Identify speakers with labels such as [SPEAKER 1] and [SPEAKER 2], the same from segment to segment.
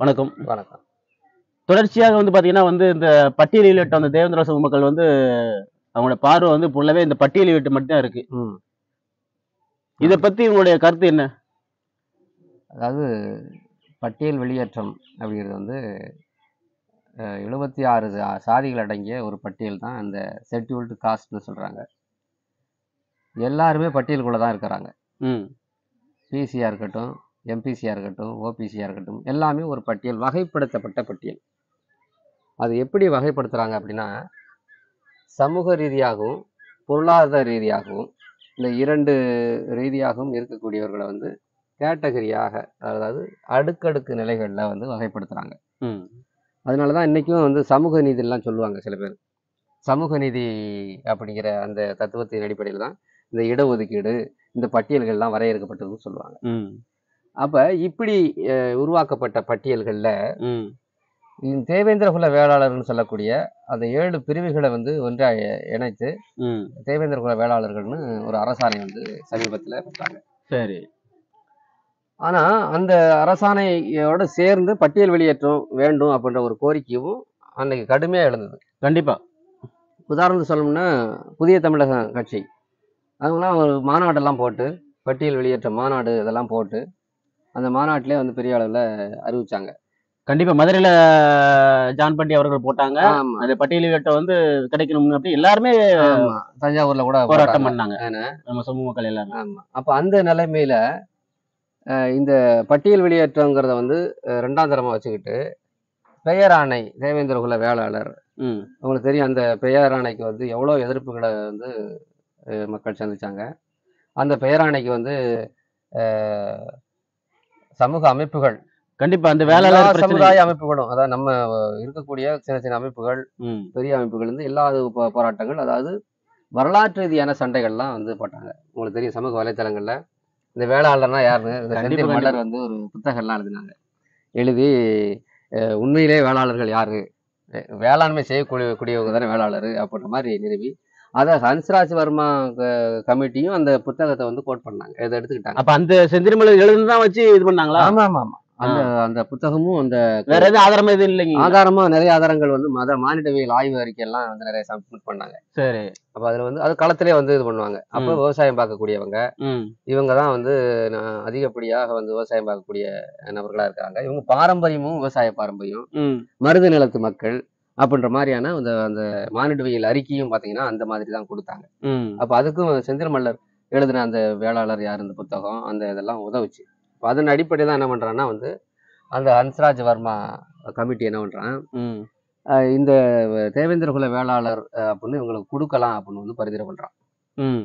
[SPEAKER 1] வணக்கம்.
[SPEAKER 2] வணக்கம்.
[SPEAKER 1] தொடர்ச்சியாக வந்து பாத்தீங்கன்னா வந்து இந்த பட்டியலில் விட்ட அந்த தேவேந்திர சமூக மக்கள் வந்து அவங்களோட பார்வை வந்து ஃபுல்லாவே இந்த பட்டியலில் விட்டு மட்டும் தான் இருக்கு.
[SPEAKER 2] ம்.
[SPEAKER 1] இதை பத்தி உங்களுடைய கருத்து என்ன?
[SPEAKER 2] அதாவது பட்டியல் வெளியேற்றம் அப்படிங்கிறது வந்து எழுபத்தி ஆறு சாதிகள் அடங்கிய ஒரு பட்டியல் தான் அந்த ஷெட்யூல்டு காஸ்ட்னு சொல்கிறாங்க எல்லாருமே பட்டியலுக்குள்ளே தான் இருக்கிறாங்க.
[SPEAKER 1] ம்.
[SPEAKER 2] பிசியாக இருக்கட்டும் எம்பிசியாக இருக்கட்டும் ஓபிசியாக இருக்கட்டும் எல்லாமே ஒரு பட்டியல் வகைப்படுத்தப்பட்ட பட்டியல். அது எப்படி வகைப்படுத்துகிறாங்க அப்படின்னா சமூக ரீதியாகவும் பொருளாதார ரீதியாகவும் இந்த இரண்டு ரீதியாகவும் இருக்கக்கூடியவர்களை வந்து கேட்டகரியாக அதாவது அடுக்கடுக்கு நிலைகளில் வந்து வகைப்படுத்துகிறாங்க அதனால தான் இன்றைக்கும் வந்து சமூக நீதிலாம் சொல்லுவாங்க சில பேர். சமூக நீதி அப்படிங்கிற அந்த தத்துவத்தின் அடிப்படையில் தான் இந்த இடஒதுக்கீடு இந்த பட்டியல்கள்லாம் வரையறுக்கப்பட்டதுன்னு சொல்லுவாங்க. அப்போ இப்படி உருவாக்கப்பட்ட பட்டியல்களில் தேவேந்திர குல வேளாளர்னு சொல்லக்கூடிய அந்த ஏழு பிரிவுகளை வந்து ஒன்றாக இணைத்து தேவேந்திர குல வேளாளர்கள்னு ஒரு அரசாணை வந்து சமீபத்தில் பெற்றாங்க
[SPEAKER 1] சரி.
[SPEAKER 2] ஆனால் அந்த அரசாணையோட சேர்ந்து பட்டியல் வெளியேற்றம் வேண்டும் அப்படின்ற ஒரு கோரிக்கையும் அன்னைக்கு கடுமையாக எழுந்தது.
[SPEAKER 1] கண்டிப்பா.
[SPEAKER 2] உதாரணத்துக்கு சொல்லணும்னா புதிய தமிழக கட்சி. அவங்களாம் ஒரு மாநாடெல்லாம் போட்டு பட்டியல் வெளியேற்ற மாநாடு இதெல்லாம் போட்டு அந்த மாநாட்டிலே வந்து பெரிய அளவில் அறிவிச்சாங்க.
[SPEAKER 1] கண்டிப்பா மதுரையில ஜான் பண்டி அவர்கள் போட்டாங்க. அந்த பட்டியலில் விட்ட வந்து கிடைக்கணும் அப்படி எல்லாருமே
[SPEAKER 2] தஞ்சாவூர்ல கூட
[SPEAKER 1] போராட்டம். பண்ணாங்க. நம்ம சமூக மக்கள் எல்லாரும்.
[SPEAKER 2] ஆமா. அப்ப அந்த நிலைமையில இந்த பட்டியல் வெளியேற்றங்கிறத வந்து ரெண்டாம் தரமா வச்சுக்கிட்டு பெயர் ஆணை தேவேந்திர குல வேளாளர்.
[SPEAKER 1] ம்.
[SPEAKER 2] உங்களுக்கு தெரியும் அந்த பெயர் ஆணைக்கு வந்து எவ்வளோ எதிர்ப்புகளை வந்து மக்கள் சந்திச்சாங்க. அந்த பெயர் ஆணைக்கு வந்து சமூக அமைப்புகள்.
[SPEAKER 1] கண்டிப்பா அந்த வேளாளர்
[SPEAKER 2] சமுதாய அமைப்புகளும் அதாவது நம்ம இருக்கக்கூடிய சின்ன சின்ன அமைப்புகள் பெரிய அமைப்புகள் இருந்து எல்லா போராட்டங்கள் அதாவது வரலாற்று ரீதியான சண்டைகள்லாம் வந்து போட்டாங்க. உங்களுக்கு தெரியும் சமூக வலைத்தளங்கள்ல. இந்த வேளாளர்னா யாருன்னு இந்த
[SPEAKER 1] கண்டிப்பா,
[SPEAKER 2] செந்தில் மலர் வந்து ஒரு புத்தகம்லாம் எழுதினாங்க. எழுதி உண்மையிலே வேளாளர்கள் யாரு? வேளாண்மை செய்யக்கூடிய கூடியவங்க தானே வேளாளர் அப்படின்ற மாதிரி நிறுவி அதை ஹன்ஸ்ராஜ் வர்மா கமிட்டியும் அந்த புத்தகத்தை வந்து கோட் பண்ணாங்க. இதை எடுத்துக்கிட்டாங்க.
[SPEAKER 1] அப்ப அந்த செந்திருமலை எழுதுதான் வச்சு இது பண்ணாங்களா?
[SPEAKER 2] ஆமா ஆமா ஆமா அந்த அந்த புத்தகமும் அந்த
[SPEAKER 1] வேற எதுவும் ஆதாரமா எதுவும் இல்லைங்க
[SPEAKER 2] ஆதாரமா நிறைய ஆதாரங்கள் வந்து மத மானிடவியல் ஆய்வு அறிக்கையெல்லாம் வந்து நிறைய சப்மிட் பண்ணாங்க.
[SPEAKER 1] சரி.
[SPEAKER 2] அப்ப அதுல வந்து அது களத்திலே வந்து இது பண்ணுவாங்க. அப்ப. விவசாயம் பார்க்கக்கூடியவங்க இவங்க தான் வந்து நான் அதிகப்படியாக வந்து விவசாயம் பார்க்கக்கூடிய நபர்களா இருக்காங்க. இவங்க பாரம்பரியமும் விவசாய பாரம்பரியம்.
[SPEAKER 1] ம்.
[SPEAKER 2] மருத நிலத்து மக்கள் அப்படின்ற மாதிரியான அந்த அந்த மானிடவியல் அறிக்கையும் பாத்தீங்கன்னா அந்த மாதிரி தான் கொடுத்தாங்க.
[SPEAKER 1] ம்.
[SPEAKER 2] அப்ப அதுக்கும் செந்தில் மல்லர் எழுதின அந்த வேளாளர் யார் இந்த புத்தகம் அந்த இதெல்லாம் உதவுச்சு. இப்போ அதன் அடிப்படையில் தான் என்ன பண்றான்னா வந்து அந்த ஹன்ஸ்ராஜ் வர்மா கமிட்டி என்ன அஹ் இந்த தேவேந்திர குல வேளாளர் அப்படின்னு இவங்களுக்கு கொடுக்கலாம் அப்படின்னு வந்து பரிந்துரை பண்றான்.
[SPEAKER 1] ம்.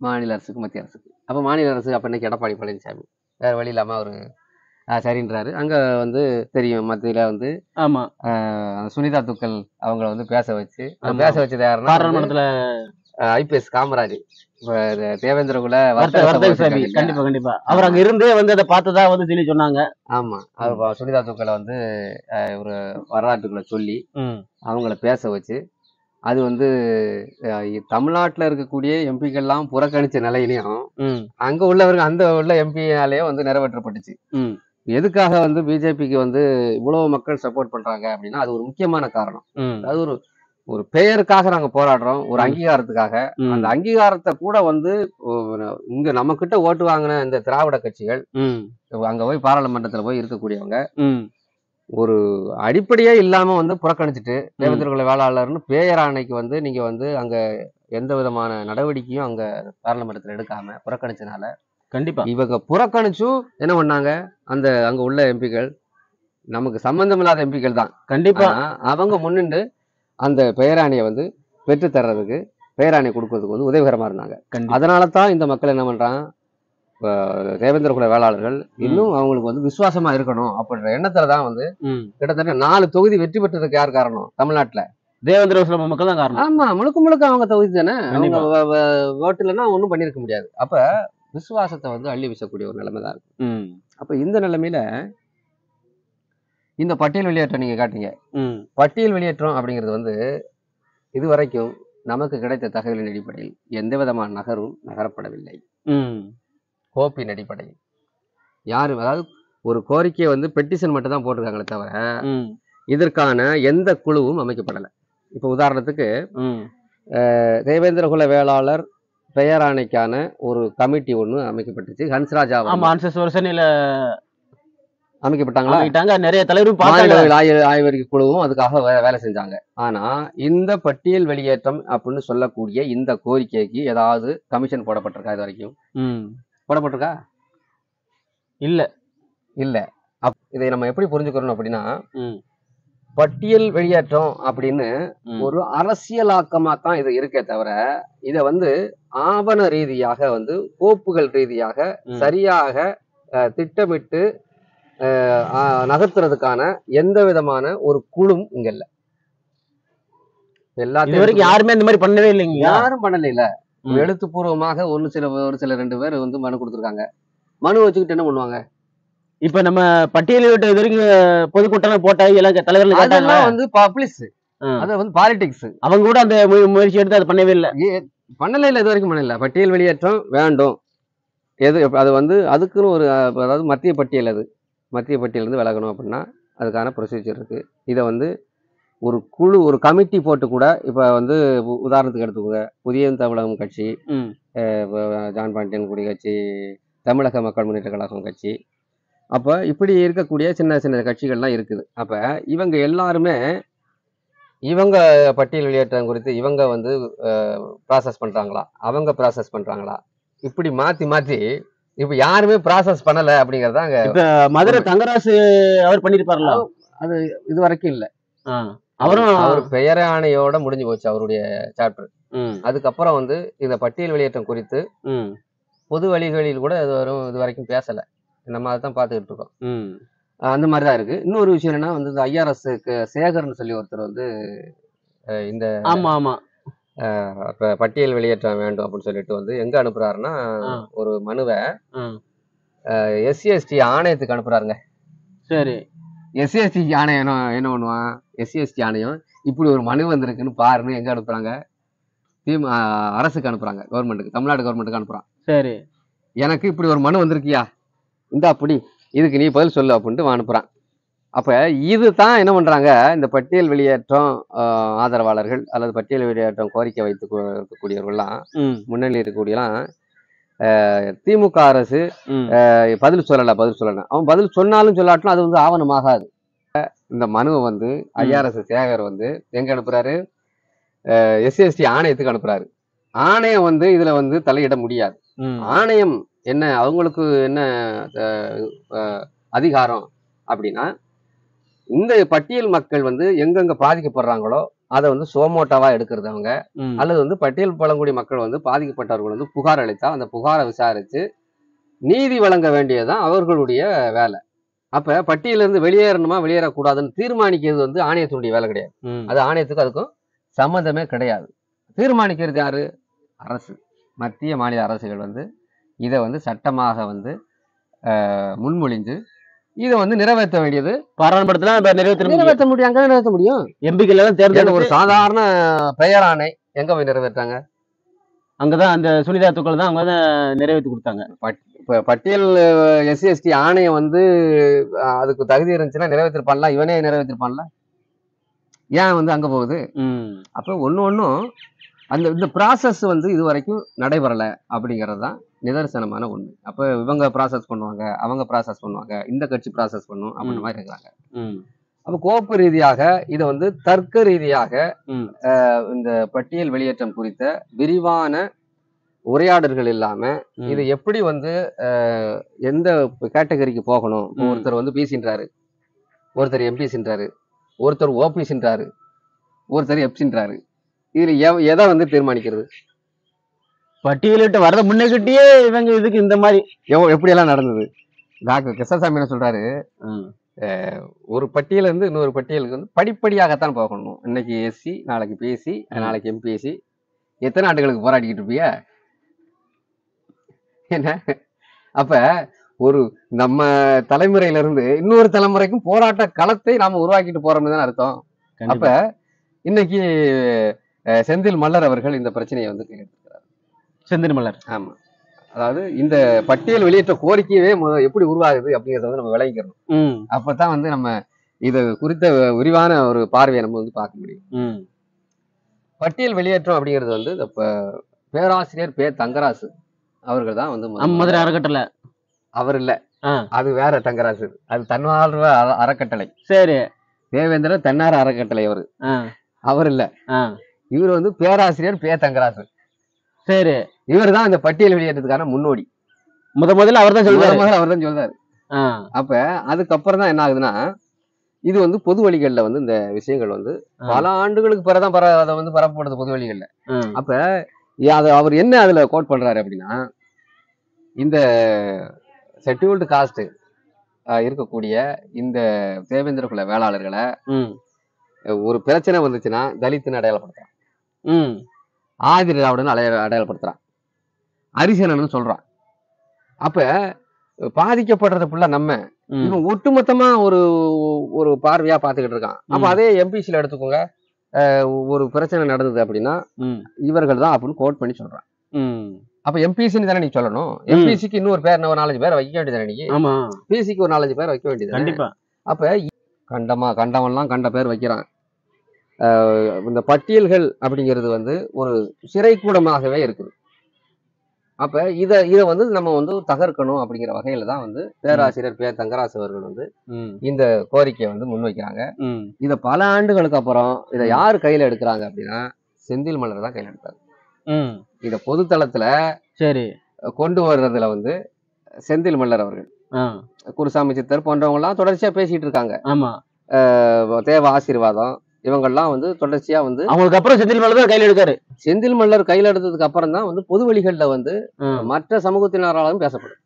[SPEAKER 2] மாநில அரசுக்கு மத்திய அரசுக்கு. அப்போ மாநில அரசு அப்போ இன்னைக்கு எடப்பாடி பழனிசாமி வேறு வழி இல்லாமல் அவர் சரின்றாரு. அங்கே வந்து தெரியும் மத்தியில் வந்து
[SPEAKER 1] ஆமா.
[SPEAKER 2] சுனிதா துக்கல் அவங்கள வந்து பேச வச்சு. பேச வச்சது யாருன்னா
[SPEAKER 1] பாராளுமன்றத்துல
[SPEAKER 2] ஐபிஎஸ் காமராஜ். இப்போ தேவேந்திர குல
[SPEAKER 1] வர்த்தக
[SPEAKER 2] வர்த்தக
[SPEAKER 1] வர்த்தக
[SPEAKER 2] சபை
[SPEAKER 1] சபை
[SPEAKER 2] இருக்காங்க
[SPEAKER 1] கண்டிப்பா கண்டிப்பா. அவர் அங்க இருந்தே வந்து அதை பார்த்ததா வந்து சொல்லி சொன்னாங்க.
[SPEAKER 2] ஆமா. அவர் சுனிதா துக்கலை வந்து ஒரு வரலாற்றுக்குள்ள சொல்லி அவங்கள பேச வச்சு அது வந்து தமிழ்நாட்டுல இருக்கக்கூடிய எம்பிக்கள்லாம் புறக்கணிச்ச நிலையிலையும் அங்க உள்ளவர்கள் அந்த உள்ள எம்பியாலேயே வந்து நிறைவேற்றப்பட்டுச்சு. எதுக்காக வந்து பிஜேபிக்கு வந்து இவ்வளவு மக்கள் சப்போர்ட் பண்றாங்க அப்படின்னா அது ஒரு முக்கியமான காரணம். அதாவது ஒரு ஒரு பெயருக்காக நாங்க போராடுறோம் ஒரு. அங்கீகாரத்துக்காக. அந்த அங்கீகாரத்தை கூட வந்து இங்க நம்ம கிட்ட ஓட்டு வாங்கின இந்த திராவிட கட்சிகள் அங்க போய் பாராளுமன்றத்துல போய் இருக்கக்கூடியவங்க ஒரு அடிப்படையே இல்லாம வந்து புறக்கணிச்சிட்டு குல வேளாளர்னு பேயர் ஆணைக்கு வந்து நீங்க வந்து அங்க எந்த விதமான நடவடிக்கையும் அங்க பாராளுமன்றத்துல எடுக்காம புறக்கணிச்சனால
[SPEAKER 1] கண்டிப்பா
[SPEAKER 2] இவங்க புறக்கணிச்சும் என்ன பண்ணாங்க அந்த அங்க உள்ள எம்பிக்கள் நமக்கு சம்பந்தம் இல்லாத எம்பிக்கள் தான்
[SPEAKER 1] கண்டிப்பா
[SPEAKER 2] அவங்க முன்னின்று அந்த பெயராணியை வந்து பெற்று தர்றதுக்கு பெயராணி கொடுக்கறதுக்கு வந்து உதவிகரமா இருந்தாங்க அதனால தான் இந்த மக்கள் என்ன பண்றான் தேவேந்திர குல வேளாளர்கள் இன்னும் அவங்களுக்கு வந்து விசுவாசமா இருக்கணும் அப்படின்ற எண்ணத்துல தான் வந்து கிட்டத்தட்ட நாலு தொகுதி வெற்றி பெற்றதுக்கு யார் காரணம் தமிழ்நாட்டுல
[SPEAKER 1] தேவேந்திர மக்கள் தான் காரணம்
[SPEAKER 2] ஆமா முழுக்க முழுக்க அவங்க தொகுதி தானே அவங்க vote இல்லைன்னா ஒன்றும் பண்ணியிருக்க முடியாது அப்ப விசுவாசத்தை வந்து அள்ளி வீசக்கூடிய ஒரு நிலைமை தான் இருக்கு
[SPEAKER 1] ம்.
[SPEAKER 2] அப்ப இந்த நிலைமையில இந்த பட்டியல் வெளியேற்றம் நீங்க காட்டுங்க பட்டியல் வெளியேற்றம் அப்படிங்கிறது வந்து இதுவரைக்கும் நமக்கு கிடைத்த தகவலின் அடிப்படையில் எந்த விதமான நகரும் நகரப்படவில்லை. கோப்பின் அடிப்படையில். யாரும் அதாவது ஒரு கோரிக்கையை வந்து பெட்டிஷன் மட்டும் தான் போட்டிருக்காங்களே தவிர இதற்கான எந்த குழுவும் அமைக்கப்படலை. இப்போ உதாரணத்துக்கு தேவேந்திரகுல வேளாளர் பெயர் ஆணைக்கான ஒரு கமிட்டி ஒன்று அமைக்கப்பட்டுச்சு. ஹன்ஸ்ராஜா
[SPEAKER 1] ஆமா. அன்சஸ் வருஷனில
[SPEAKER 2] அமைக்கப்பட்டாங்களா?
[SPEAKER 1] நிறைய தலைவரும்
[SPEAKER 2] ஆய்வறிக்கை குழுவும் அதுக்காக வேலை செஞ்சாங்க. ஆனா இந்த பட்டியல் வெளியேற்றம் அப்படின்னு சொல்லக்கூடிய இந்த கோரிக்கைக்கு ஏதாவது கமிஷன் போடப்பட்டிருக்கா இது வரைக்கும்? போடப்பட்டிருக்கா?
[SPEAKER 1] இல்ல.
[SPEAKER 2] இல்ல. இதை நம்ம எப்படி புரிஞ்சுக்கிறோம் அப்படின்னா பட்டியல் வெளியேற்றம் அப்படின்னு. ஒரு அரசியலாக்கமா தான் இது இருக்கே தவிர இத வந்து ஆவண ரீதியாக வந்து கோப்புகள் ரீதியாக. சரியாக திட்டமிட்டு நகர்த்துறதுக்கான எந்த விதமான ஒரு குழும் இங்க இல்ல எல்லாத்தையும்
[SPEAKER 1] யாருமே இந்த மாதிரி பண்ணவே இல்லைங்களா
[SPEAKER 2] யாரும் பண்ணல இல்ல. எழுத்துப்பூர்வமாக ஒன்னு சில ஒரு சில ரெண்டு பேர் வந்து மனு கொடுத்துருக்காங்க மனு வச்சுக்கிட்டு என்ன பண்ணுவாங்க
[SPEAKER 1] இப்ப நம்ம பட்டியலில் விட்டு இது வரைக்கும் பொதுக்கூட்டம் போட்டா எல்லாம் தலைவர்கள்
[SPEAKER 2] அதெல்லாம் வந்து பப்ளிஸ். அது வந்து பாலிடிக்ஸ்
[SPEAKER 1] அவங்க கூட அந்த முயற்சி எடுத்து அதை பண்ணவே இல்லை.
[SPEAKER 2] பண்ணல இல்ல இது வரைக்கும் பண்ணல. பட்டியல் வெளியேற்றம் வேண்டும். எது அது வந்து அதுக்குன்னு ஒரு அதாவது மத்திய பட்டியல் அது. மத்திய பட்டியல் இருந்து விலகணும் அப்படின்னா அதுக்கான ப்ரொசீஜர் இருக்கு. இதை வந்து ஒரு குழு ஒரு கமிட்டி போட்டு கூட இப்போ வந்து உதாரணத்துக்கு எடுத்துக்கோங்க. புதிய தமிழகம் கட்சி ஜான் பாண்டியன் குடி கட்சி தமிழக மக்கள் முன்னேற்ற கழகம் கட்சி அப்போ இப்படி இருக்கக்கூடிய சின்ன சின்ன கட்சிகள்லாம் இருக்குது. அப்போ இவங்க எல்லாருமே இவங்க பட்டியல் வெளியேற்றம் குறித்து இவங்க வந்து ப்ராசஸ் பண்ணுறாங்களா அவங்க ப்ராசஸ் பண்ணுறாங்களா இப்படி மாற்றி மாற்றி இப்போ யாருமே ப்ராசஸ் பண்ணலை அப்படிங்கிறது அங்கே
[SPEAKER 1] மதுரை தங்கராசு அவர் பண்ணிருப்பார்ல
[SPEAKER 2] இது வரைக்கும் இல்லை.
[SPEAKER 1] அவரும்
[SPEAKER 2] அவர் பெயர் ஆணையோட முடிஞ்சு போச்சு அவருடைய சாப்டர் அதுக்கப்புறம் வந்து இந்த பட்டியல் வெளியேற்றம் குறித்து பொது வழிகளில் கூட இது வரும் இது வரைக்கும் பேசலை. நம்ம அதை தான் பார்த்துக்கிட்டு இருக்கோம். அந்த மாதிரி தான் இருக்கு. இன்னொரு விஷயம் என்னன்னா வந்து இந்த ஐஆர்எஸ்க்கு சேகர்னு சொல்லி ஒருத்தர் வந்து இந்த
[SPEAKER 1] ஆமா ஆமா.
[SPEAKER 2] பட்டியல் வெளியேற்றம் வேண்டும் அப்படின்னு சொல்லிட்டு வந்து எங்க அனுப்புறாருன்னா. ஒரு மனுவை
[SPEAKER 1] ம்
[SPEAKER 2] எஸ்சி எஸ்டி ஆணையத்துக்கு அனுப்புறாருங்க.
[SPEAKER 1] சரி.
[SPEAKER 2] எஸ்சி எஸ்டி ஆணையம் என்ன என்ன பண்ணுவான் எஸ்சி எஸ்டி ஆணையம் இப்படி ஒரு மனு வந்திருக்குன்னு பாருன்னு எங்க அனுப்புறாங்க? தீம் அரசுக்கு அனுப்புறாங்க. கவர்மெண்ட்டுக்கு தமிழ்நாடு கவர்மெண்ட்டுக்கு அனுப்புறான்.
[SPEAKER 1] சரி.
[SPEAKER 2] எனக்கு இப்படி ஒரு மனு வந்திருக்கியா? இந்த அப்படி இதுக்கு நீ பதில் சொல்லு அப்படின்ட்டு அனுப்புறான். அப்ப இது தான் என்ன பண்றாங்க? இந்த பட்டியல் வெளியேற்றம் ஆதரவாளர்கள் அல்லது பட்டியல் வெளியேற்றம் கோரிக்கை வைத்து இருக்கக்கூடியவர்கள்லாம் முன்னணி இருக்கக்கூடியலாம் திமுக அரசு பதில் சொல்லல பதில் சொல்லல. அவன் பதில் சொன்னாலும் சொல்லாட்டிலும் அது வந்து ஆவணமாகாது. இந்த மனுவை வந்து ஐஆர்எஸ் சேகர் வந்து எங்க அனுப்புறாரு? எஸ்சிஎஸ்டி ஆணையத்துக்கு அனுப்புறாரு. ஆணையம் வந்து இதுல வந்து தலையிட முடியாது. ஆணையம் என்ன அவங்களுக்கு என்ன அதிகாரம் அப்படின்னா இந்த பட்டியல் மக்கள் வந்து எங்கெங்க பாதிக்கப்படுறாங்களோ அதை வந்து சோமோட்டாவா எடுக்கிறது அவங்க. அல்லது வந்து பட்டியல் பழங்குடி மக்கள் வந்து பாதிக்கப்பட்டவர்கள் வந்து புகார் அளித்தா அந்த புகாரை விசாரிச்சு நீதி வழங்க வேண்டியதுதான் அவர்களுடைய வேலை. அப்ப பட்டியலிருந்து வெளியேறணுமா வெளியேறக்கூடாதுன்னு தீர்மானிக்கிறது வந்து ஆணையத்தினுடைய வேலை கிடையாது. அது ஆணையத்துக்கும் அதுக்கும் சம்மந்தமே கிடையாது. தீர்மானிக்கிறது யாரு? அரசு. மத்திய மாநில அரசுகள் வந்து இதை வந்து சட்டமாக வந்து அஹ், முன்மொழிஞ்சு இதை வந்து நிறைவேற்ற வேண்டியது.
[SPEAKER 1] பாராளுமன்றத்துல இப்ப நிறைவேற்ற
[SPEAKER 2] நிறைவேற்ற முடியும். அங்க நிறைவேற்ற முடியும்.
[SPEAKER 1] எம்பிக்கள் எல்லாம் தேர்ந்தெடுத்து
[SPEAKER 2] ஒரு சாதாரண பெயர் ஆணை எங்க போய் நிறைவேற்றாங்க?
[SPEAKER 1] அங்கதான் அந்த சுனிதா துக்கள் தான் அவங்க தான் நிறைவேற்றி கொடுத்தாங்க.
[SPEAKER 2] இப்ப பட்டியல் எஸ்சி எஸ்டி ஆணையம் வந்து அதுக்கு தகுதி இருந்துச்சுன்னா நிறைவேற்றிருப்பான்ல? இவனே நிறைவேற்றிருப்பான்ல? ஏன் வந்து அங்க போகுது? அப்போ ஒன்று ஒன்றும் அந்த இந்த ப்ராசஸ் வந்து இது வரைக்கும் நடைபெறலை அப்படிங்கிறது தான் நிதர்சனமான ஒண்ணு அப்போ இவங்க ப்ராசஸ் பண்ணுவாங்க அவங்க ப்ராசஸ் பண்ணுவாங்க இந்த கட்சி ப்ராசஸ் பண்ணும் அப்படின்ற. மாதிரி இருக்கிறாங்க. அப்போ கோப்பு ரீதியாக இதை வந்து தர்க்க ரீதியாக இந்த பட்டியல் வெளியேற்றம் குறித்த விரிவான உரையாடல்கள் இல்லாம. இது எப்படி வந்து எந்த கேட்டகரிக்கு போகணும். ஒருத்தர் வந்து பிசின்றாரு. ஒருத்தர் எம்பிசின்றாரு ஒருத்தர் ஓபிசின்றாரு ஒருத்தர் எப்சின்றாரு இதுல எதை வந்து தீர்மானிக்கிறது?
[SPEAKER 1] பட்டியலிட்டு வரத முன்னகிட்டயே இவங்க இதுக்கு இந்த மாதிரி.
[SPEAKER 2] எவ் எப்படியெல்லாம் நடந்தது? டாக்டர் கிருஷ்ணசாமி என்ன சொல்றாரு? ஒரு பட்டியல இருந்து இன்னொரு பட்டியலுக்கு வந்து படிப்படியாகத்தான் போகணும். இன்னைக்கு எஸ்சி நாளைக்கு பிஎஸ்சி. நாளைக்கு எம்பிஎஸ்சி. எத்தனை ஆண்டுகளுக்கு போராடிக்கிட்டு இருப்பிய? என்ன? அப்ப ஒரு நம்ம தலைமுறையில இருந்து இன்னொரு தலைமுறைக்கும் போராட்ட களத்தை நாம உருவாக்கிட்டு போறோம்னு தான் அர்த்தம். அப்ப இன்னைக்கு செந்தில் மல்லர் அவர்கள் இந்த பிரச்சனையை வந்து கேட்டிருக்கிறார்
[SPEAKER 1] செந்தில் மலர்
[SPEAKER 2] ஆமா. அதாவது இந்த பட்டியல் வெளியேற்ற கோரிக்கையவே எப்படி உருவாகுது அப்படிங்கறத வந்து நம்ம விளங்கிக்கிறோம் அப்பதான் வந்து நம்ம இது குறித்த விரிவான ஒரு பார்வையை நம்ம வந்து பார்க்க முடியும். பட்டியல் வெளியேற்றம் அப்படிங்கிறது வந்து இந்த பேராசிரியர் பே தங்கராசு அவர்கள் தான் வந்து
[SPEAKER 1] நம்ம மதுரை அறக்கட்டளை.
[SPEAKER 2] அவர் இல்ல. அது வேற தங்கராசு. அது தன்னார்வ அற- அறக்கட்டளை.
[SPEAKER 1] சரி.
[SPEAKER 2] தேவேந்திர தன்னார் அறக்கட்டளை அவர். அவர் இல்ல. இவர் வந்து பேராசிரியர் பே தங்கராசு.
[SPEAKER 1] சரி.
[SPEAKER 2] இவர் தான் இந்த பட்டியல் வெளியேற்றத்துக்கான முன்னோடி.
[SPEAKER 1] முத முதல்ல அவர் தான்
[SPEAKER 2] முதல் அவர் தான் சொல்றாரு. அப்ப அதுக்கப்புறம் தான் என்ன ஆகுதுன்னா இது வந்து பொது வழிகள்ல வந்து இந்த விஷயங்கள் வந்து. பல ஆண்டுகளுக்கு பிறகுதான் பர அதை வந்து பரப்பப்படுது பொது வழிகள்ல. அப்ப அது அவர் என்ன அதுல கோட் பண்றாரு அப்படின்னா இந்த ஷெட்யூல்டு காஸ்ட் இருக்கக்கூடிய இந்த தேவேந்திர குல வேளாளர்களை ஒரு பிரச்சனை வந்துச்சுன்னா தலித்துன்னு அடையாளப்படுத்துறான்
[SPEAKER 1] ம்.
[SPEAKER 2] ஆதி திராவிடன்னு அடைய அடையாளப்படுத்துறான். அரிசனன்னு சொல்றான். அப்ப பாதிக்கப்படுறது ஃபுல்லா நம்ம. இவன் ஒட்டுமொத்தமா ஒரு ஒரு பார்வையா பாத்துக்கிட்டு இருக்கான். அப்ப. அதே எம்பிசில எடுத்துக்கோங்க. ஒரு பிரச்சனை நடந்தது அப்படின்னா இவர்கள் தான் அப்படின்னு கோட் பண்ணி சொல்றான். அப்ப எம்பிசின்னு தானே நீ சொல்லணும்? எம்பிசிக்கு இன்னொரு பேர் ஒரு நாலஞ்சு பேர் வைக்க வேண்டியதானே நீ? பிசிக்கு ஒரு நாலஞ்சு பேர் வைக்க வேண்டியது
[SPEAKER 1] கண்டிப்பா.
[SPEAKER 2] அப்ப கண்டமா கண்டவன்லாம் கண்ட பேர் வைக்கிறான். இந்த பட்டியல்கள் அப்படிங்கிறது வந்து ஒரு சிறைக்கூடமாகவே இருக்குது. அப்ப இத இத வந்து நம்ம வந்து தகர்க்கணும் அப்படிங்கிற வகையில தான் வந்து பேராசிரியர் பே தங்கராசு அவர்கள் வந்து இந்த கோரிக்கையை வந்து முன்வைக்கிறாங்க. இத பல ஆண்டுகளுக்கு அப்புறம் இதை யார் கையில எடுக்கிறாங்க அப்படின்னா செந்தில் மலர் தான் கையில எடுத்தாங்க
[SPEAKER 1] ம்.
[SPEAKER 2] இத பொதுத்தளத்துல
[SPEAKER 1] சரி.
[SPEAKER 2] கொண்டு வர்றதுல வந்து செந்தில் மல்லர் அவர்கள். குருசாமி சித்தர் போன்றவங்க எல்லாம் தொடர்ச்சியா பேசிட்டு இருக்காங்க.
[SPEAKER 1] ஆமா.
[SPEAKER 2] தேவ ஆசீர்வாதம் இவங்கெல்லாம் வந்து தொடர்ச்சியா வந்து
[SPEAKER 1] அவங்களுக்கு அப்புறம் செந்தில் மேல தான் கையில எடுக்காரு.
[SPEAKER 2] செந்தில் மல்லர் கையில் எடுத்ததுக்கு அப்புறம் தான் வந்து பொது வழிகள்ல வந்து. மற்ற சமூகத்தினராலும் பேசப்படும்.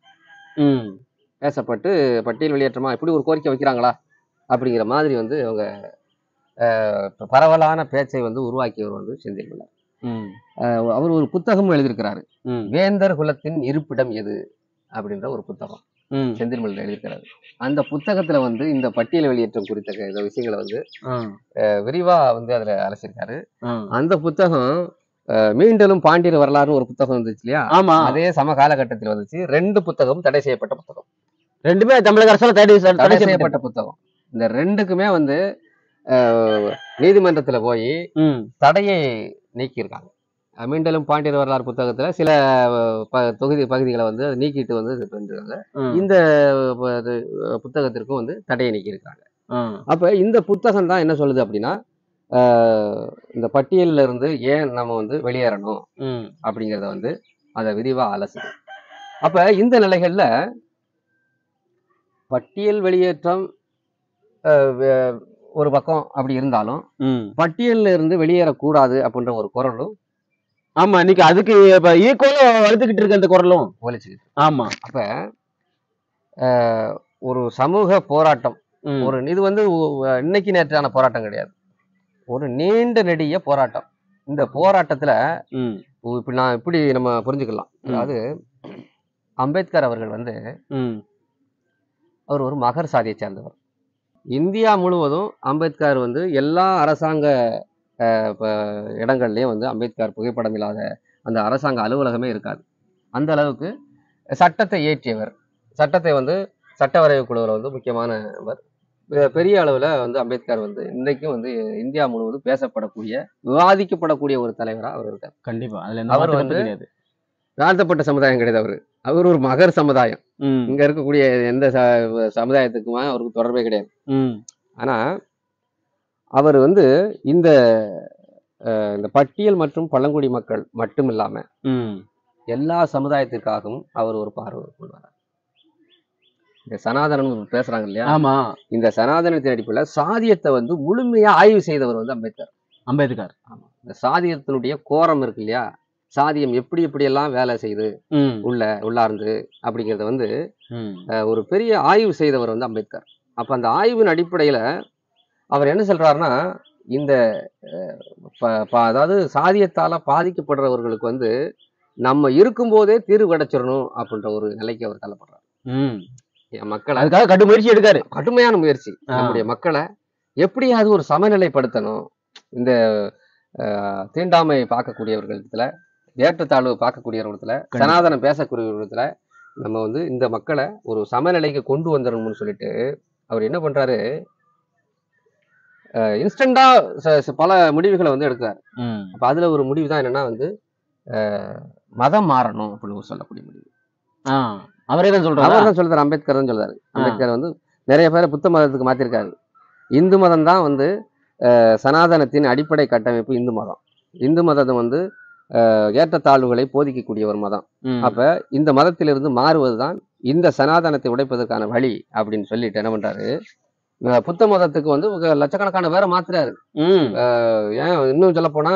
[SPEAKER 2] பேசப்பட்டு பட்டியல் வெளியேற்றமா இப்படி ஒரு கோரிக்கை வைக்கிறாங்களா அப்படிங்கிற மாதிரி வந்து அவங்க பரவலான பேச்சை வந்து உருவாக்கியவர் வந்து செந்தில் மல்லர். அவர் ஒரு புத்தகமும் எழுதியிருக்கிறாரு. வேந்தர் குலத்தின் இருப்பிடம் எது? அப்படின்ற ஒரு புத்தகம். செந்தில் மல்லர் எழுதியிருக்கிறாரு. அந்த புத்தகத்துல வந்து இந்த பட்டியல் வெளியேற்றம் குறித்த இந்த விஷயங்களை வந்து விரிவா வந்து அதுல அலசிருக்காரு அந்த புத்தகம் மீண்டலும் பாண்டியர் வரலாறுன்னு ஒரு புத்தகம் வந்துச்சு இல்லையா?
[SPEAKER 1] ஆமா.
[SPEAKER 2] அதே சம காலகட்டத்தில் வந்துச்சு. ரெண்டு புத்தகம் தடை செய்யப்பட்ட புத்தகம்.
[SPEAKER 1] ரெண்டுமே தமிழக அரசால தடை செய்யப்பட்ட
[SPEAKER 2] புத்தகம். இந்த ரெண்டுக்குமே வந்து நீதிமன்றத்துல போய் தடையை நீக்கியிருக்காங்க. மீண்டலும் பாண்டியர் வரலாறு புத்தகத்துல சில ப- தொகுதி பகுதிகளை வந்து அதை நீக்கிட்டு வந்து இது பண்ணிருக்காங்க. இந்த புத்தகத்திற்கும் வந்து தடையை நீக்கியிருக்காங்க. அப்ப இந்த புத்தகம் தான் என்ன சொல்லுது அப்படின்னா இந்த பட்டியல்ல இருந்து ஏன் நம்ம வந்து வெளியேறணும் அப்படிங்கிறத வந்து அதை விரிவா அலசுது. அப்ப இந்த நிலைகள்ல பட்டியல் வெளியேற்றம் ஒரு பக்கம் அப்படி இருந்தாலும் பட்டியல்ல இருந்து வெளியேறக்கூடாது அப்படின்ற ஒரு குரலும்
[SPEAKER 1] ஆமா இன்னைக்கு அதுக்கு இப்ப ஈக்குவலா வளர்த்துக்கிட்டு இருக்கு அந்த குரலும்.
[SPEAKER 2] ஒலிச்சுக்கிட்டு
[SPEAKER 1] ஆமா.
[SPEAKER 2] அப்ப ஒரு சமூக போராட்டம். ஒரு இது வந்து இன்னைக்கு நேற்றான போராட்டம் கிடையாது. ஒரு நீண்ட நெடிய போராட்டம். இந்த போராட்டத்துல
[SPEAKER 1] ம்.
[SPEAKER 2] இப்ப நான் இப்படி நம்ம புரிஞ்சுக்கலாம். அதாவது அம்பேத்கர் அவர்கள் வந்து அவர் ஒரு மகர் சாதியை சேர்ந்தவர். இந்தியா முழுவதும் அம்பேத்கர் வந்து எல்லா அரசாங்க அஹ், ப- இடங்கள்லயும் வந்து அம்பேத்கர் புகைப்படம் இல்லாத அந்த அரசாங்க அலுவலகமே இருக்காது. அந்த அளவுக்கு சட்டத்தை இயற்றியவர். சட்டத்தை வந்து சட்ட வரைவு குழுவில் வந்து முக்கியமானவர். பெரிய அளவில் வந்து அம்பேத்கர் வந்து இன்றைக்கும் வந்து இந்தியா முழுவதும் பேசப்படக்கூடிய விவாதிக்கப்படக்கூடிய ஒரு தலைவராக அவர் இருக்கார்.
[SPEAKER 1] கண்டிப்பா. அதுல எந்த
[SPEAKER 2] அவர் வந்து- தாழ்த்தப்பட்ட சமுதாயம் கிடையாது அவர். அவர் ஒரு மகர் சமுதாயம். இங்க இருக்கக்கூடிய எந்த ச- சமுதாயத்துக்குமே அவருக்கு தொடர்பே கிடையாது. ஆனா அவர் வந்து இந்த இந்த பட்டியல் மற்றும் பழங்குடி மக்கள் மட்டும் இல்லாம எல்லா சமுதாயத்திற்காகவும் அவர் ஒரு பார்வை கொள்வார். இந்த சனாதனம் பேசுறாங்க இல்லையா?
[SPEAKER 1] ஆமா.
[SPEAKER 2] இந்த சனாதனத்தின் அடிப்படையில் சாதியத்தை வந்து முழுமையா ஆய்வு செய்தவர் வந்து அம்பேத்கர்.
[SPEAKER 1] அம்பேத்கர்.
[SPEAKER 2] இந்த சாதியத்தினுடைய கோரம் இருக்கு இல்லையா? சாதியம் எப்படி எப்படியெல்லாம் வேலை செய்யுது
[SPEAKER 1] ம்.
[SPEAKER 2] உள்ள உள்ளார்ந்து அப்படிங்கிறத வந்து ஒரு பெரிய ஆய்வு செய்தவர் வந்து அம்பேத்கர். அப்ப அந்த ஆய்வின் அடிப்படையில அவர் என்ன சொல்றாருன்னா இந்த அதாவது சாதியத்தால பாதிக்கப்படுறவர்களுக்கு வந்து நம்ம இருக்கும்போதே தீர்வு கிடைச்சிடணும் அப்படின்ற ஒரு நிலைக்கு அவர் தள்ளப்படுறார். மக்களை
[SPEAKER 1] அதுக்காக கடும் முயற்சி எடுக்காரு.
[SPEAKER 2] கடுமையான முயற்சி. நம்முடைய மக்களை எப்படியாவது ஒரு சமநிலைப்படுத்தணும்? இந்த தீண்டாமை பார்க்கக்கூடியவர்களிடத்துல ஏற்றத்தாழ்வு பார்க்கக்கூடிய ஒரு இடத்துல
[SPEAKER 1] கண்டிப்பா.
[SPEAKER 2] சனாதனம் பேசக்கூடிய ஒரு இடத்துல நம்ம வந்து இந்த மக்களை ஒரு சமநிலைக்கு கொண்டு வந்துடணும்னு சொல்லிட்டு அவர் என்ன பண்றாரு? இன்ஸ்டண்டா பல முடிவுகளை வந்து எடுக்கிறார்.
[SPEAKER 1] ம்.
[SPEAKER 2] அப்ப அதுல ஒரு முடிவு தான் என்னன்னா வந்து மதம் மாறணும் அப்படின்னு சொல்லக்கூடிய முடிவு.
[SPEAKER 1] அவரே தான் சொல்றாரு?
[SPEAKER 2] அவர் தான் சொல்றாரு அம்பேத்கர் தான் சொல்றாரு அம்பேத்கர் வந்து நிறைய பேரை புத்த மதத்துக்கு மாத்திருக்காரு. இந்து மதம் தான் வந்து சனாதனத்தின் அடிப்படை கட்டமைப்பு இந்து மதம். இந்து மதம் வந்து அஹ், ஏற்றத்தாழ்வுகளை போதிக்கக்கூடிய ஒரு மதம். அப்ப இந்த மதத்திலிருந்து மாறுவதுதான் இந்த சனாதனத்தை உடைப்பதற்கான வழி அப்படின்னு சொல்லிட்டு என்ன பண்றாரு? புத்த மதத்துக்கு வந்து லட்சக்கணக்கான பேரை மாத்துறாரு. ஏன் இன்னும் சொல்ல போனா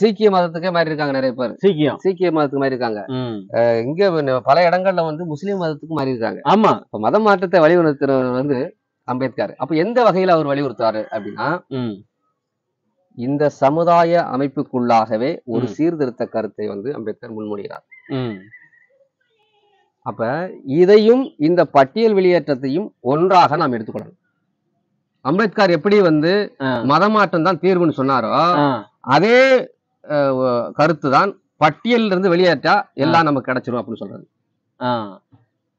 [SPEAKER 2] சீக்கிய மதத்துக்கே மாறி இருக்காங்க நிறைய பேர்.
[SPEAKER 1] சீக்கியம்.
[SPEAKER 2] சீக்கிய மதத்துக்கு மாறி இருக்காங்க. இங்க பல இடங்கள்ல வந்து முஸ்லீம் மதத்துக்கு மாறி இருக்காங்க.
[SPEAKER 1] ஆமா.
[SPEAKER 2] இப்ப மத மாற்றத்தை வலியுறுத்துறவர் வந்து அம்பேத்கர். அப்ப எந்த வகையில அவர் வலியுறுத்துறாரு அப்படின்னா இந்த சமுதாய அமைப்புக்குள்ளாகவே ஒரு. சீர்திருத்த கருத்தை வந்து அம்பேத்கர் முன்மொழிகிறார். அப்ப இதையும் இந்த பட்டியல் வெளியேற்றத்தையும் ஒன்றாக நாம் எடுத்துக்கொள்ளணும். அம்பேத்கர் எப்படி வந்து மதமாற்றம் தான் தீர்வுன்னு சொன்னாரோ அதே கருத்து தான் பட்டியலில் இருந்து வெளியேற்றா எல்லாம் நமக்கு கிடைச்சிரும் அப்படின்னு சொல்றாரு
[SPEAKER 1] ஆ.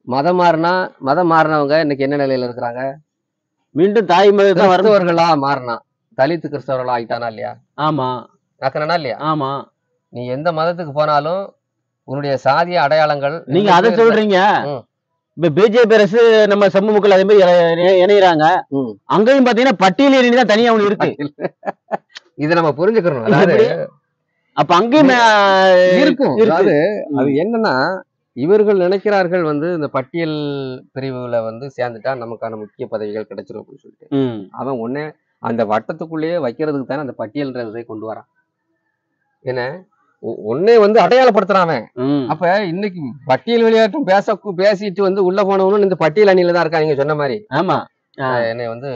[SPEAKER 2] மதம் மாறினா மதம் மாறினவங்க இன்னைக்கு என்ன நிலையில இருக்கிறாங்க?
[SPEAKER 1] மீண்டும் தாய் மதம் தான் வரும்.
[SPEAKER 2] கிறிஸ்தவர்களா மாறினா? தலித்து கிறிஸ்தவர்களா ஆயிட்டானா இல்லையா?
[SPEAKER 1] ஆமா.
[SPEAKER 2] நக்கனா இல்லையா?
[SPEAKER 1] ஆமா.
[SPEAKER 2] நீ எந்த மதத்துக்கு போனாலும் உன்னுடைய சாதிய அடையாளங்கள்
[SPEAKER 1] நீங்க அதை சொல்றீங்க. இப்ப பிஜேபி அரசு நம்ம சமூக மக்கள் அதே மாதிரி இணை- இணை- இணையறாங்க. அங்கேயும் பாத்தீங்கன்னா பட்டியல் எண்ணி தான் தனியா ஒண்ணு இருக்கு.
[SPEAKER 2] இதை நம்ம புரிஞ்சுக்கணும். அதாவது?
[SPEAKER 1] அப்ப அங்கேயும்
[SPEAKER 2] இருக்கும். அதாவது. அது என்னன்னா இவர்கள் நினைக்கிறார்கள் வந்து இந்த பட்டியல் பிரிவுல வந்து சேர்ந்துட்டா நமக்கான முக்கிய பதவிகள் கிடைச்சிரும் அப்படின்னு சொல்லிட்டு. அவன் ஒன்னே அந்த வட்டத்துக்குள்ளேயே வைக்கிறதுக்கு தானே அந்த பட்டியல்ன்றதை கொண்டு வரான். என்ன? ஒன்னே வந்து அடையாளப்படுத்துறான். அப்ப இன்னைக்கு பட்டியல் விளையாட்டும் பேச பேசிட்டு வந்து உள்ள போனவனும் இந்த பட்டியல் அணியில தான் இருக்கா நீங்க சொன்ன மாதிரி.
[SPEAKER 1] ஆமா.
[SPEAKER 2] என்னை வந்து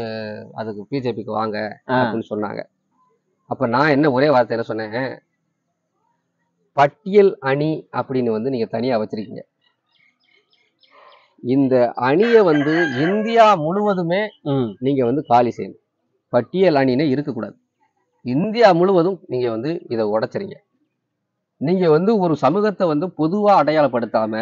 [SPEAKER 2] அதுக்கு பிஜேபிக்கு வாங்க அப்படின்னு சொன்னாங்க. அப்ப நான் என்ன ஒரே வார்த்தையில சொன்னேன்? பட்டியல் அணி அப்படின்னு வந்து நீங்க தனியா வச்சிருக்கீங்க. இந்த அணியை வந்து இந்தியா முழுவதுமே நீங்க வந்து காலி செய்யணும். பட்டியல் அணினே இருக்கக்கூடாது. இந்தியா முழுவதும் நீங்க வந்து இதை உடைச்சிறீங்க நீங்க வந்து ஒரு சமூகத்தை வந்து பொதுவா அடையாளப்படுத்தாம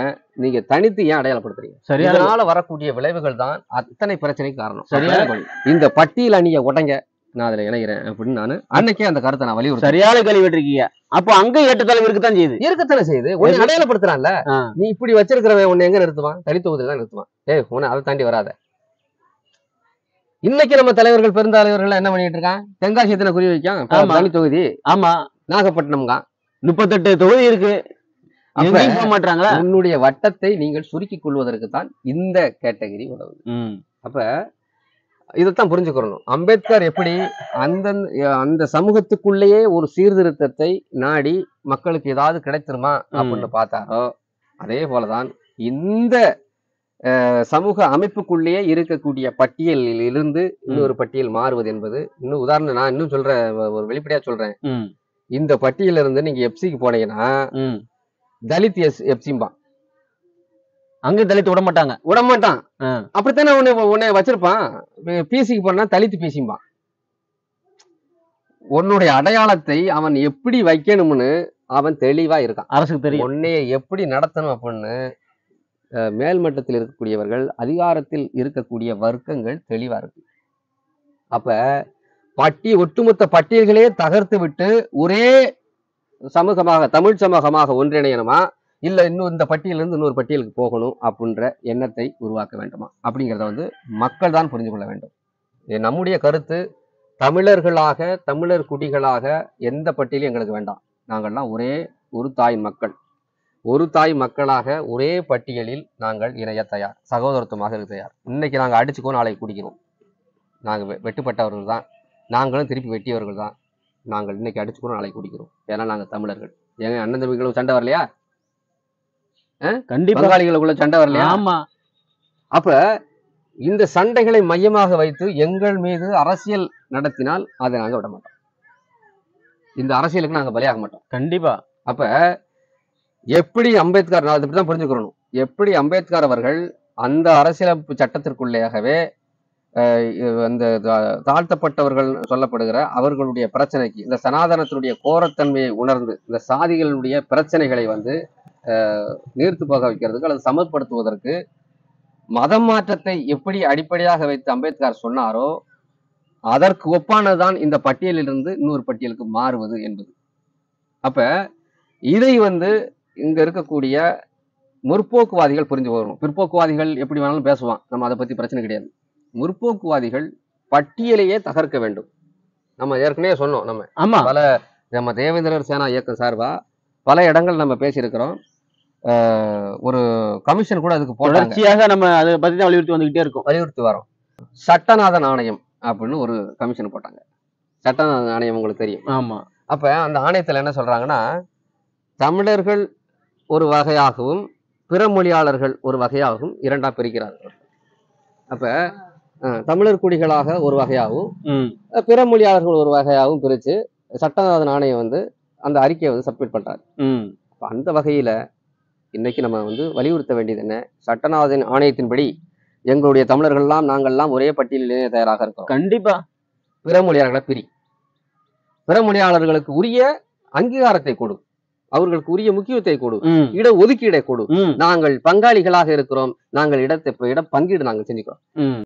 [SPEAKER 2] நீங்க தனித்து ஏன் அடையாளப்படுத்துறீங்க?
[SPEAKER 1] சரியான
[SPEAKER 2] இதனால வரக்கூடிய விளைவுகள் தான் அத்தனை பிரச்சனைக்கு காரணம்.
[SPEAKER 1] சரியான
[SPEAKER 2] இந்த பட்டியல் அணியை உடைங்க. நான் அதுல இணைகிறேன் அப்படின்னு நான் அன்னைக்கே அந்த கருத்தை நான் வலியுறுத்தேன்
[SPEAKER 1] சரியான கேள்வி கேட்டிருக்கீங்க. அப்போ அங்க ஏற்றத்தாழ்வு இருக்குதான் செய்யுது.
[SPEAKER 2] இருக்கத்தானே செய்யுது. உன்னை? அடையாளப்படுத்துறான்ல. நீ இப்படி வச்சிருக்கிறவன் உன்னை எங்க நிறுத்துவான்? தனித்துவத்தில் தான் நிறுத்துவான். ஏய் உன்னை அதை தாண்டி வராத. இன்னைக்கு நம்ம தலைவர்கள் பெருந்தலைவர்கள் என்ன பண்ணிட்டு இருக்கான் தென்காசி எத்தனை குறி வைக்கான்
[SPEAKER 1] ஆமா.
[SPEAKER 2] தனி தொகுதி
[SPEAKER 1] ஆமா.
[SPEAKER 2] நாகப்பட்டினம்கா
[SPEAKER 1] முப்பத்தெட்டு தொகுதி இருக்கு. போக மாட்டாங்களா
[SPEAKER 2] உன்னுடைய வட்டத்தை நீங்கள் சுருக்கிக் கொள்வதற்கு தான் இந்த கேட்டகரி உதவுது. அப்ப இதைத்தான் புரிஞ்சுக்கிறணும் அம்பேத்கர் எப்படி அந்த அந்த சமூகத்துக்குள்ளேயே ஒரு சீர்திருத்தத்தை நாடி மக்களுக்கு ஏதாவது கிடைத்திருமா அப்படின்னு பார்த்தாரோ அதே போலதான் இந்த சமூக அமைப்புக்குள்ளேயே இருக்கக்கூடிய பட்டியலில் இருந்து இன்னொரு பட்டியல் மாறுவது என்பது இன்னும் உதாரணம் நான் இன்னும் சொல்றேன் ஒரு வெளிப்படையா சொல்றேன். இந்த பட்டியல இருந்து நீங்க எப்சிக்கு போனீங்கன்னா. தலித் எஸ் எப்சிம்பா
[SPEAKER 1] அங்கேயும் தலித்து விட மாட்டாங்க.
[SPEAKER 2] விட மாட்டான். அப்படித்தானே உன்னை உன்னை வச்சிருப்பான்? பிசிக்கு போனா தலித்து பேசிம்பான் உன்னுடைய அடையாளத்தை அவன் எப்படி வைக்கணும்னு அவன் தெளிவா இருக்கான்.
[SPEAKER 1] அரசுக்கு தெரியும்.
[SPEAKER 2] உன்னைய எப்படி நடத்தணும் அப்படின்னு மேல்மட்டத்தில் இருக்கக்கூடியவர்கள் அதிகாரத்தில் இருக்கக்கூடிய வர்க்கங்கள் தெளிவா இருக்கு. அப்ப பட்டி ஒட்டுமொத்த பட்டியல்களே தகர்த்து விட்டு ஒரே சமூகமாக தமிழ் சமூகமாக ஒன்றிணையணுமா? இல்லை இன்னும் இந்த பட்டியலிருந்து இன்னொரு பட்டியலுக்கு போகணும் அப்படின்ற எண்ணத்தை உருவாக்க வேண்டுமா? அப்படிங்கிறத வந்து மக்கள் தான் புரிந்து கொள்ள வேண்டும். இது நம்முடைய கருத்து. தமிழர்களாக தமிழர் குடிகளாக எந்த பட்டியலும் எங்களுக்கு வேண்டாம். நாங்கள்லாம் ஒரே ஒரு தாய் மக்கள். ஒரு தாய் மக்களாக ஒரே பட்டியலில் நாங்கள் இணைய தயார். சகோதரத்துவமாக இருக்க தயார். இன்னைக்கு நாங்கள் அடிச்சுக்கோ நாளைக்கு குடிக்கிறோம். நாங்கள் வெட்டுப்பட்டவர்கள் தான். நாங்களும் திருப்பி வெட்டியவர்கள் தான். நாங்கள் இன்னைக்கு அடிச்சுக்கிறோம் நாளைக்கு குடிக்கிறோம். ஏன்னா நாங்கள் தமிழர்கள். எங்க அண்ணன் தம்பிகளுக்கு சண்டை வரலையா?
[SPEAKER 1] கண்டிப்பா.
[SPEAKER 2] பங்காளிகளுக்குள்ள சண்டை வரலையா?
[SPEAKER 1] ஆமா.
[SPEAKER 2] அப்ப இந்த சண்டைகளை மையமாக வைத்து எங்கள் மீது அரசியல் நடத்தினால் அதை நாங்க விட மாட்டோம். இந்த அரசியலுக்கு நாங்க பலியாக மாட்டோம்.
[SPEAKER 1] கண்டிப்பா.
[SPEAKER 2] அப்ப எப்படி அம்பேத்கர் நான் இப்படிதான் புரிஞ்சுக்கிறணும். எப்படி அம்பேத்கர் அவர்கள் அந்த அரசியலமைப்பு சட்டத்திற்குள்ளேயாகவே அந்த தா- தாழ்த்தப்பட்டவர்கள் சொல்லப்படுகிற அவர்களுடைய பிரச்சனைக்கு இந்த சனாதனத்தினுடைய கோரத்தன்மையை உணர்ந்து இந்த சாதிகளுடைய பிரச்சனைகளை வந்து நீர்த்து போக வைக்கிறதுக்கு அல்லது சமப்படுத்துவதற்கு மதம் மாற்றத்தை எப்படி அடிப்படையாக வைத்து அம்பேத்கர் சொன்னாரோ அதற்கு ஒப்பானதுதான் இந்த பட்டியலிலிருந்து இன்னொரு பட்டியலுக்கு மாறுவது என்பது. அப்ப இதை வந்து இங்க இருக்கக்கூடிய முற்போக்குவாதிகள் புரிஞ்சு வரும் பிற்போக்குவாதிகள் எப்படி வேணாலும் பேசுவான். நம்ம அதை பத்தி பிரச்சனை கிடையாது. முற்போக்குவாதிகள் பட்டியலையே தகர்க்க வேண்டும். நம்ம ஏற்கனவே சொன்னோம் நம்ம
[SPEAKER 1] ஆமா.
[SPEAKER 2] பல நம்ம தேவேந்திரர் சேனா இயக்கம் சார்பா பல இடங்கள் நம்ம பேசியிருக்கிறோம். ஒரு கமிஷன் கூட அதுக்கு
[SPEAKER 1] தொடர்ச்சியாக நம்ம அதை பத்தி தான் வலியுறுத்தி வந்துகிட்டே இருக்கோம்.
[SPEAKER 2] வலியுறுத்தி வரோம். சட்டநாதன் ஆணையம் அப்படின்னு ஒரு கமிஷன் போட்டாங்க. சட்டநாதன் ஆணையம் உங்களுக்கு தெரியும்.
[SPEAKER 1] ஆமா.
[SPEAKER 2] அப்ப அந்த ஆணையத்துல என்ன சொல்றாங்கன்னா தமிழர்கள் ஒரு வகையாகவும் பிற மொழியாளர்கள் ஒரு வகையாகவும் இரண்டா பிரிக்கிறார்கள். அப்ப தமிழர் குடிகளாக ஒரு வகையாகவும் பிற மொழியாளர்கள் ஒரு வகையாகவும் பிரிச்சு சட்டநாதன் ஆணையம் வந்து அந்த அறிக்கையை வந்து சப்மிட் பண்றாரு. அந்த வகையில இன்னைக்கு நம்ம வந்து வலியுறுத்த வேண்டியது என்ன? சட்டநாதன் ஆணையத்தின்படி எங்களுடைய தமிழர்கள்லாம் நாங்கள்லாம் ஒரே பட்டியலிலே தயாராக இருக்கிறோம்
[SPEAKER 1] கண்டிப்பா.
[SPEAKER 2] பிற மொழியாளர்களை பிரி. பிற மொழியாளர்களுக்கு உரிய அங்கீகாரத்தை கொடு. அவர்களுக்கு உரிய முக்கியத்தை கொடு. இட ஒதுக்கீடை கொடு. நாங்கள் பங்காளிகளாக இருக்கிறோம். நாங்கள் இடத்தை இட பங்கீடு நாங்கள் செஞ்சுக்கிறோம்.